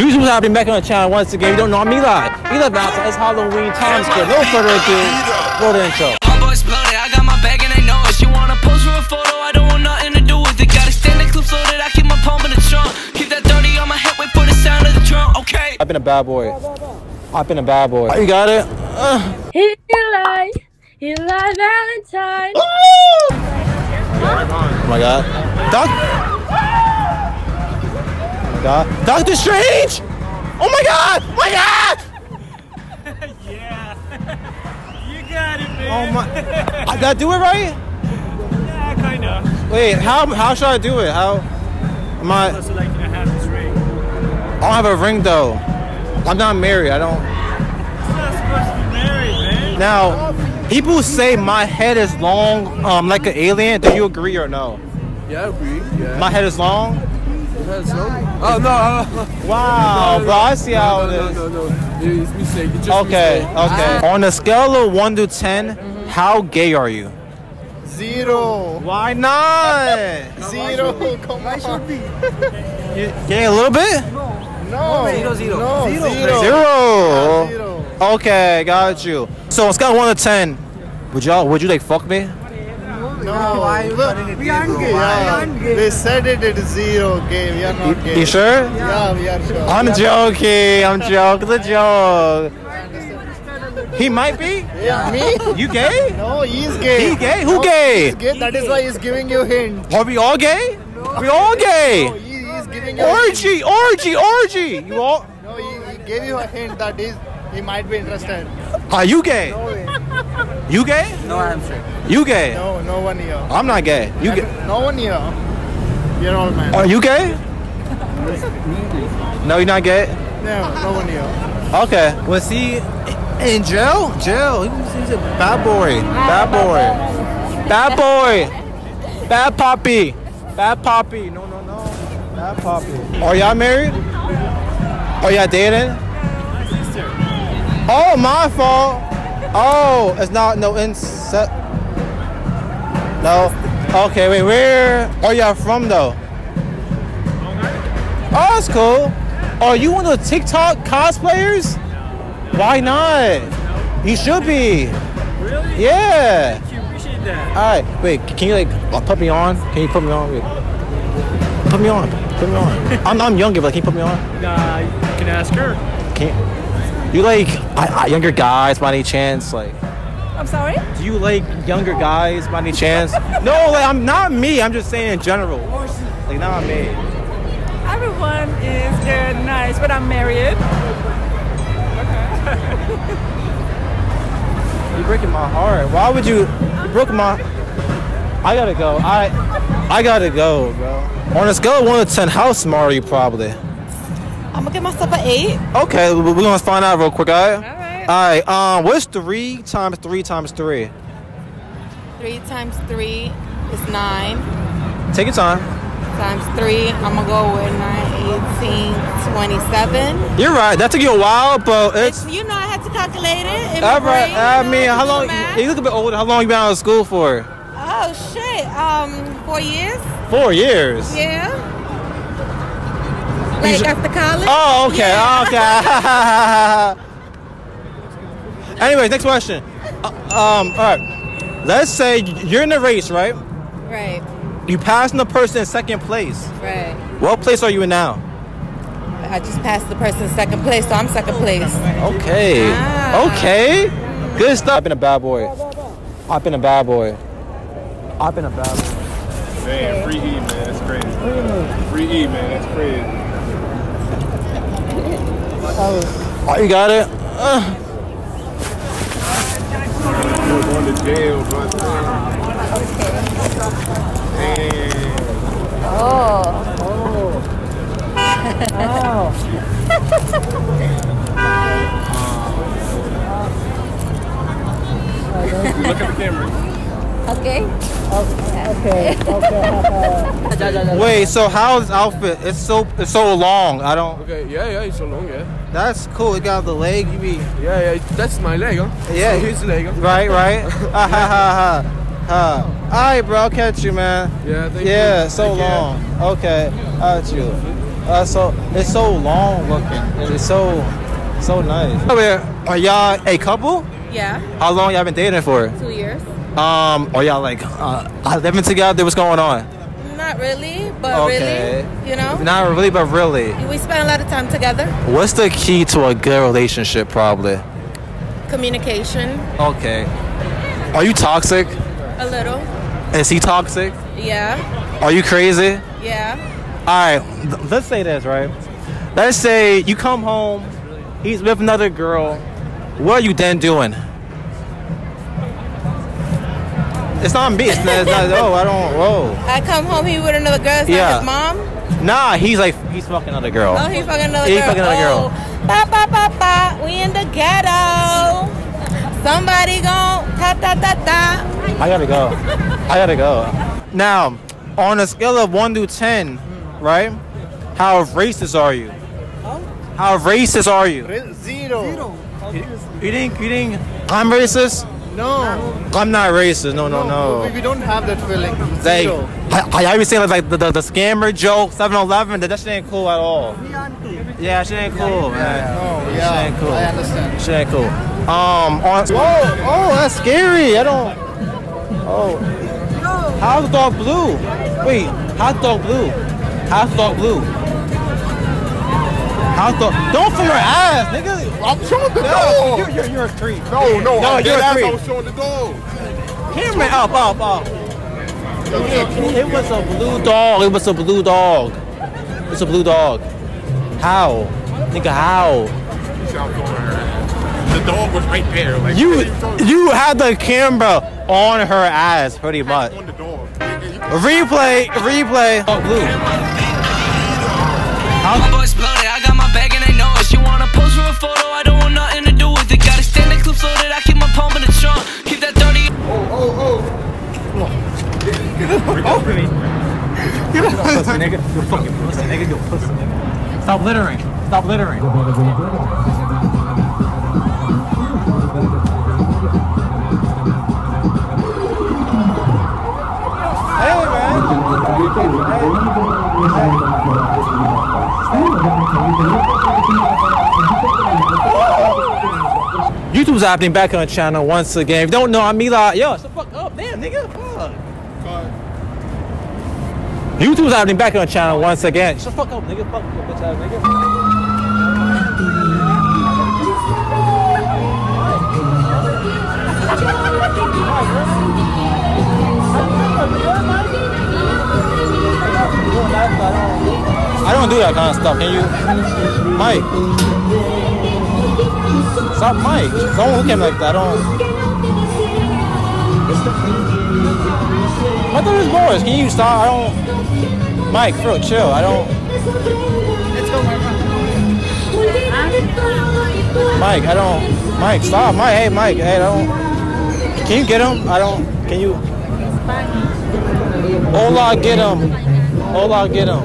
YouTube have been back on the channel once again. You don't know I'm Eli. Eli Bowser. It's Halloween time skip. No further ado, roll the intro. Homeboys bloated, I got my bag and they know it. You wanna pose for a photo, I don't want nothing to do with it. Got extended clips loaded, I keep my palm in the trunk. Keep that 30 on my hip, wait for the sound of the drum, okay? I've been a bad boy. I've been a bad boy. You got it? Uh. Eli, Eli Valentine. Oh my god. Doc. God. Doctor Strange! Oh my god! Oh my god! Yeah. you got it, man. Oh my. I, did I do it right? Yeah, kind of. Wait, how how should I do it? How am I? Also, like, I have this ring. I don't have a ring though. I'm not married. I don't. It's not supposed to be married, man. Now, people say my head is long, um, like an alien. Do you agree or no? Yeah, I agree. Yeah. My head is long. That's. Oh no. Uh, Wow, bro, I see how no, it no, is. no, no, no. It's mistake. It's just Okay, mistake. okay. On a scale of one to 10 how gay are you? Zero. Why not? Zero. Come on. You gay a little bit? No. Zero, zero. No, zero. Zero. Zero. Zero. Okay, got you. So on a scale of one to 10, would y'all would you like fuck me? No. I look, we aren't gay. Yeah. They said it is zero gay. We are not gay. You sure? Yeah, we are sure. I'm joking. I'm joking. It's a joke. He might be. Yeah, me? You gay? No, he's gay. He gay? Who No, gay? He's gay. That is why he's giving you hint. Are we all gay? No. We all No, gay. he, he's giving you. Orgy, orgy, orgy. You all? No, he, he gave you a hint that is he might be interested. Are you gay? No way. You gay? No, I'm sure. You gay? No, no one here. I'm not gay. You gay? No one here. You're all man. Are you gay? No, you're not gay. No, no one here. Okay. Was he in jail? Jail. He He's a bad boy. Bad boy. Bad boy. Bad poppy. Bad poppy. No, no, no. Bad poppy. Are y'all married? Are y'all dating? My sister. Oh, my fault. Oh, it's not no inset. No. Okay, wait. Where are y'all from though? Oh, that's cool. Are you one of the TikTok cosplayers? Why not? You should be. Really? Yeah. Thank you. Appreciate that. All right. Wait. Can you like uh, put me on? Can you put me on? Wait. Put me on. Put me on. I'm, I'm younger, but can you put me on? Nah, you can ask her. Can you like I, I, younger guys by any chance? Like, I'm sorry? do you like younger guys by any chance? no, like I'm not me. I'm just saying in general. Like not me. Everyone is good, nice, but I'm married. Okay. You're breaking my heart. Why would you? You broke my. I gotta go. I I gotta go, bro. On a scale of one to ten, how smart are you? Probably. I'm gonna give myself an eight. Okay, we- we're gonna find out real quick, alright? right. Alright. Um, what's three times three times three? Three times three is nine. Take your time. Times three, I'm gonna go with nine, 18, 27. You're right. That took you a while, but it's. It's, you know, I had to calculate it. All right. brain, I you know, mean, how long? You look a bit older. How long you been out of school for? Oh, shit. Um, four years? Four years. Yeah. Like after college? Oh, okay, Yeah. okay. Anyways, next question. Uh, um, all right. Let's say you're in the race, right? Right, You passing the person in second place. right. What place are you in now? I just passed the person in second place, so I'm second place. Okay. Ah. Okay. Good stuff. I've been a bad boy. I've been a bad boy. I've been a bad boy. Man, free E, man. That's crazy. Free E, man. That's crazy. Oh, you got it? Uh, You're going to jail, brother. Damn. Look at the camera. Okay. wait, so how's outfit? It's so it's so long. I don't. Okay, yeah, yeah, it's so long, yeah. That's cool. It got the leg. You be Yeah, yeah, that's my leg, huh? Yeah. So here's the leg, huh? right, right. ha ha ha ha. ha. All right, bro. I'll catch you, man. Yeah, thank you. Yeah, so Take care. long. Okay, I got you. Uh, so it's so long looking. It's so so nice. Oh, yeah. Are y'all a couple? Yeah, How long y'all been dating for? two years. Um, are y'all like uh, living together? What's going on? Not really, but Okay. really, you know. Not really, but really. We spend a lot of time together. What's the key to a good relationship? Probably. Communication, Okay. Are you toxic? a little. Is he toxic? Yeah, Are you crazy? yeah. All right, let's say this, right? Let's say you come home, he's with another girl. What are you then doing? It's not me. It's not, it's not oh, I don't. Whoa. I come home, he with another girl. It's Yeah. not his mom. Nah, he's like he's fucking another girl. Oh, he fucking another He girl. fucking another girl. Oh, ba ba ba ba. We in the ghetto. Somebody gon' ta ta ta ta. I gotta go. I gotta go. Now, on a scale of one to ten, right? How racist are you? Oh. How racist are you? Re- Zero. You think you think I'm racist? No. I'm not racist. No, no, no. We, we don't have that feeling. Like, Zero. I, I always saying like the, the, the scammer joke, 7-Eleven, that, that shit ain't cool at all. Yeah, shit ain't cool, man. Oh, Shit yeah. ain't cool. I understand. Shit ain't cool. Um, on, whoa, oh, that's scary. I don't. Oh, how's the dog blue? Wait, how's the dog blue? How's the dog blue? How's the don't for your ass, nigga. I'm showing the No, dog. you're, you're, you're a creep. No, no, No, I'm you're dead a ass, creep. I was showing the dog. Cameraman, up, up, up. It was a blue dog. It was a blue dog. It's a blue dog. How? Nigga, how? See how I'm showing her ass. The dog was right there. Like, You what are talking- you had the camera on her ass pretty much. on the dog. Replay, replay. Oh, blue. My pose for a photo, I don't want nothing to do with it. Got a standing clip so that I keep my palm in the trunk. Keep that 30 Pussy, nigga. You fucking pussy, nigga. You pussy, nigga. Stop littering. Stop littering. Hey, man. YouTube's happening back on the channel once again. If you don't know, I'm Mila. Yo, shut the fuck up. Damn, nigga. Fuck. YouTube's happening back on the channel once again. Shut the fuck up, nigga. Fuck bitch ass nigga. I don't do that kind of stuff. Can you, Mike? Stop, Mike. Don't look at me like that. I don't. I thought it was boys. Can you stop? I don't. Mike, bro, chill. I don't. Mike, I don't. Mike, stop. Mike, hey, Mike, hey, I don't. Can you get him? I don't. Can you? Hola, get him. Hola, get him.